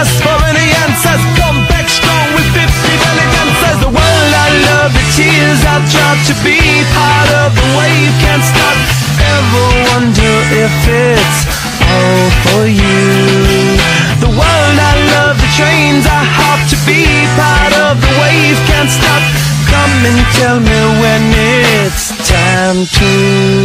us for any answers. Come back strong with 50 belly. The world I love, the tears I've tried to be part of the wave can't stop. Ever wonder if it's all for you? The world I love, the trains I hop to be part of the wave can't stop. Come and tell me when it's time to.